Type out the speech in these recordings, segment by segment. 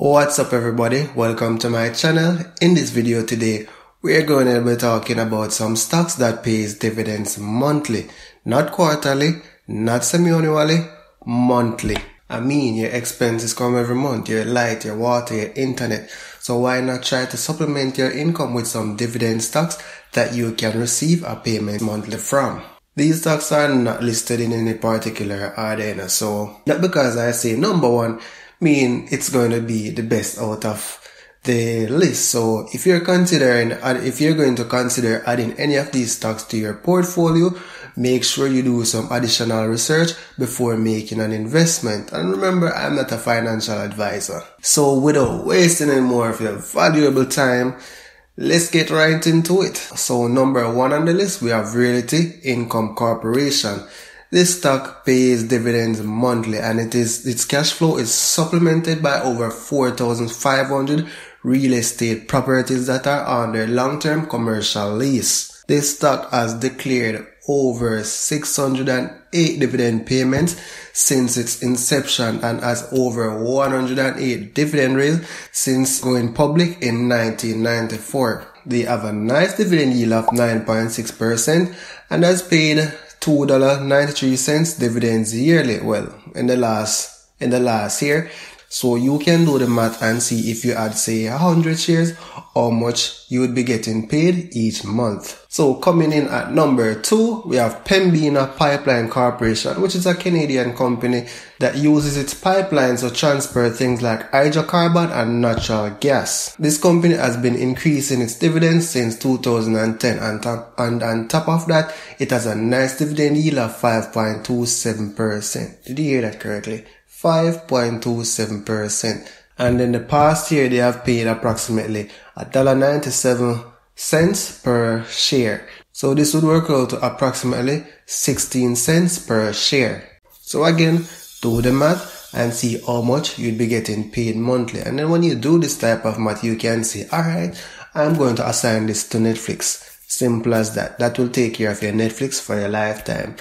What's up everybody? Welcome to my channel. In this video today, we're going to be talking about some stocks that pays dividends monthly, not quarterly, not semi-annually, monthly. I mean, your expenses come every month, your light, your water, your internet. So why not try to supplement your income with some dividend stocks that you can receive a payment monthly from? These stocks are not listed in any particular order, so not because I say number one, mean it's going to be the best out of the list. So if you're considering, if you're going to consider adding any of these stocks to your portfolio, make sure you do some additional research before making an investment. And remember, I'm not a financial advisor. So without wasting any more of your valuable time, let's get right into it. So number one on the list, we have Realty Income Corporation. This stock pays dividends monthly and it is, its cash flow is supplemented by over 4,500 real estate properties that are under long-term commercial lease. This stock has declared over 608 dividend payments since its inception and has over 108 dividend raised since going public in 1994. They have a nice dividend yield of 9.6% and has paid $2.93 dividends yearly. Well, in the last, in the last year. So you can do the math and see if you add say 100 shares, how much you would be getting paid each month. So coming in at number two, we have Pembina Pipeline Corporation, which is a Canadian company that uses its pipelines to transfer things like hydrocarbon and natural gas. This company has been increasing its dividends since 2010 and, top, and on top of that, it has a nice dividend yield of 5.27%. Did you hear that correctly? 5.27%. And in the past year, they have paid approximately $1.97 cents per share. So this would work out to approximately 16 cents per share. So again, do the math and see how much you'd be getting paid monthly. And then when you do this type of math, you can say, all right, I'm going to assign this to Netflix. Simple as that. That will take care of your Netflix for your lifetime.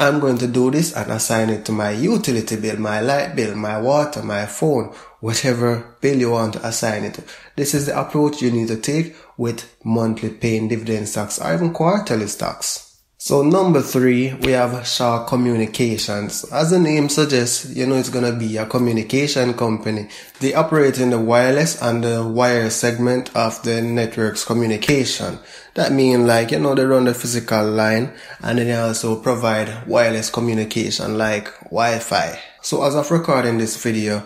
I'm going to do this and assign it to my utility bill, my light bill, my water, my phone, whatever bill you want to assign it to. This is the approach you need to take with monthly paying dividend stocks or even quarterly stocks. So number three, we have Shaw Communications. As the name suggests, you know it's gonna be a communication company. They operate in the wireless and the wire segment of the network's communication. That means like, you know, they run the physical line and they also provide wireless communication like Wi-Fi. So as of recording this video,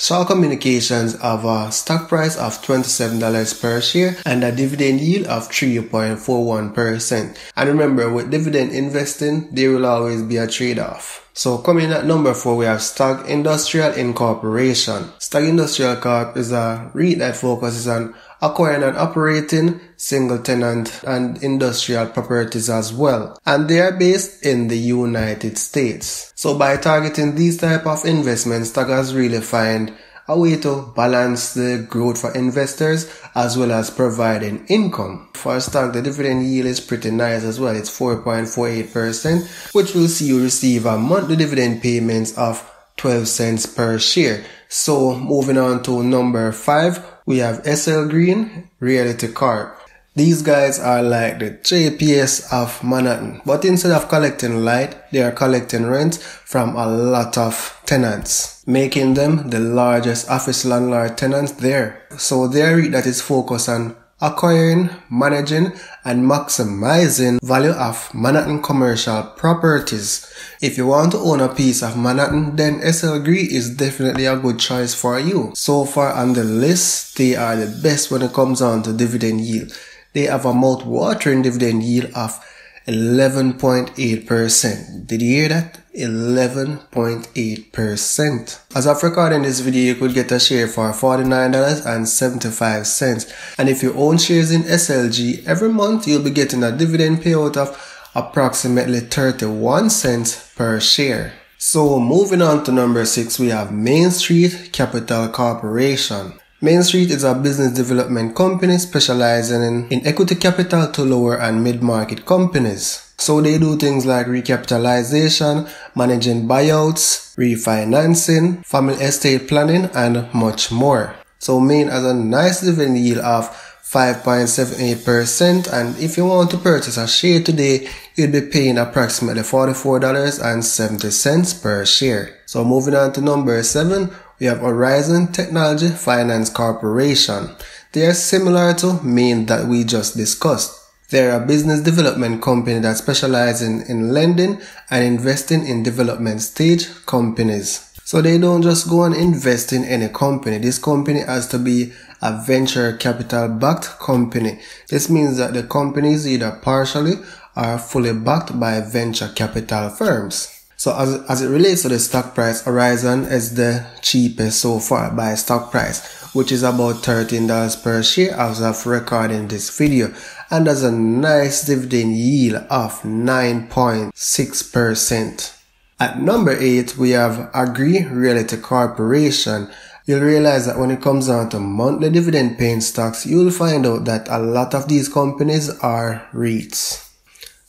Shaw Communications have a stock price of $27 per share and a dividend yield of 3.41%. And remember, with dividend investing, there will always be a trade-off. So coming at number four, we have Stag Industrial Incorporation. Stag Industrial Corp is a REIT that focuses on acquiring and operating single tenant and industrial properties as well. And they are based in the United States. So by targeting these type of investments, Stag has really find a way to balance the growth for investors as well as providing income. For Stag, the dividend yield is pretty nice as well. It's 4.48%, which will see you receive a monthly dividend payments of 12 cents per share. So moving on to number five, we have SL Green Realty Corp. These guys are like the JPS of Manhattan, but instead of collecting light, they are collecting rent from a lot of tenants, making them the largest office landlord tenants there. So their that is focused on acquiring, managing, and maximizing value of Manhattan commercial properties. If you want to own a piece of Manhattan, then SL Green is definitely a good choice for you. So far on the list, they are the best when it comes on to dividend yield. They have a mouth-watering dividend yield of 11.8%. Did you hear that? 11.8%. As of recording this video, you could get a share for $49.75. And if you own shares in SLG, every month you'll be getting a dividend payout of approximately 31 cents per share. So moving on to number 6, we have Main Street Capital Corporation. Main Street is a business development company specializing in, in equity capital to lower and mid-market companies. So they do things like recapitalization, managing buyouts, refinancing, family estate planning, and much more. So Main has a nice dividend yield of 5.78% and if you want to purchase a share today, you'd be paying approximately $44.70 per share. So moving on to number 7, we have Horizon Technology Finance Corporation. They are similar to Main that we just discussed. They're a business development company that specializes in, in lending and investing in development stage companies. So they don't just go and invest in any company. This company has to be a venture capital backed company. This means that the company is either partially or fully backed by venture capital firms. So as, as it relates to the stock price, Horizon is the cheapest so far by stock price, which is about $13 per share as of recording this video and has a nice dividend yield of 9.6%. At number 8, we have Agree Realty Corporation. You'll realize that when it comes down to monthly dividend paying stocks, you'll find out that a lot of these companies are REITs.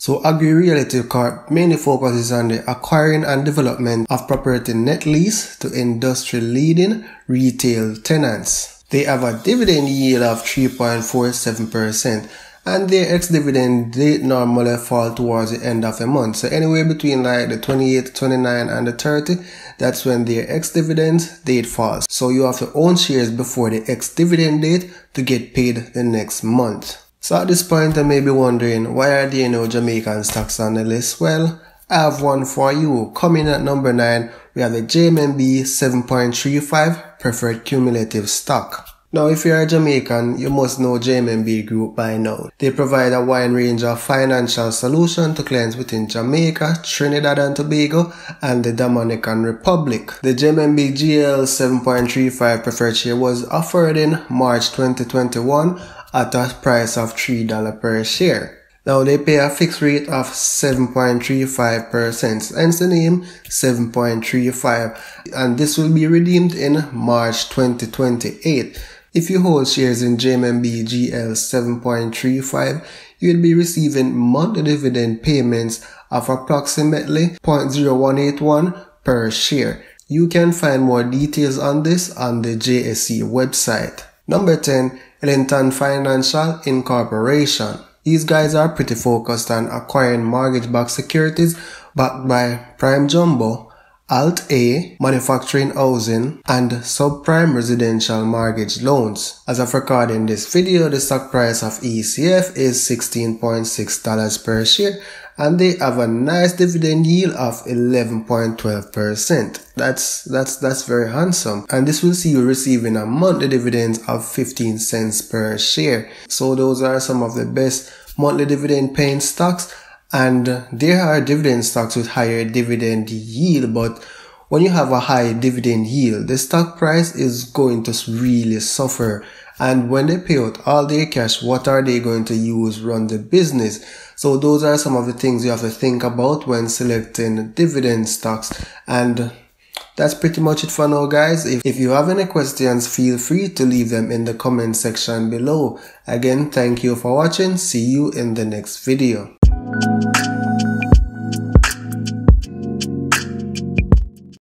So Agree Realty Corp mainly focuses on the acquiring and development of property net lease to industry leading retail tenants. They have a dividend yield of 3.47% and their ex-dividend date normally fall towards the end of the month. So anywhere between like the 28, 29 and the 30, that's when their ex-dividend date falls. So you have to own shares before the ex-dividend date to get paid the next month. So at this point I may be wondering why are there no Jamaican stocks on the list? Well, I have one for you. Coming at number 9, we have the JMMB 7.35 preferred cumulative stock. Now, if you're a Jamaican, you must know JMMB Group by now. They provide a wide range of financial solutions to clients within Jamaica, Trinidad and Tobago, and the Dominican Republic. The JMMB GL 7.35 preferred share was offered in March 2021 at a price of $3 per share. Now they pay a fixed rate of 7.35%, hence the name 7.35, and this will be redeemed in March 2028. If you hold shares in JMMB GL 7.35, you'll be receiving monthly dividend payments of approximately 0.0181 per share. You can find more details on this on the JSE website. Number 10, Ellington Financial Incorporation. These guys are pretty focused on acquiring mortgage-backed securities backed by Prime Jumbo Alt A, manufacturing housing, and subprime residential mortgage loans. As of recording this video, the stock price of ECF is $16.6 per share and they have a nice dividend yield of 11.12%. That's, that's, that's very handsome. And this will see you receiving a monthly dividend of 15 cents per share. So those are some of the best monthly dividend paying stocks and there are dividend stocks with higher dividend yield, but when you have a high dividend yield, the stock price is going to really suffer. And when they pay out all their cash, what are they going to use run the business? So those are some of the things you have to think about when selecting dividend stocks. And that's pretty much it for now guys. If, if you have any questions, feel free to leave them in the comment section below. Again, thank you for watching. See you in the next video.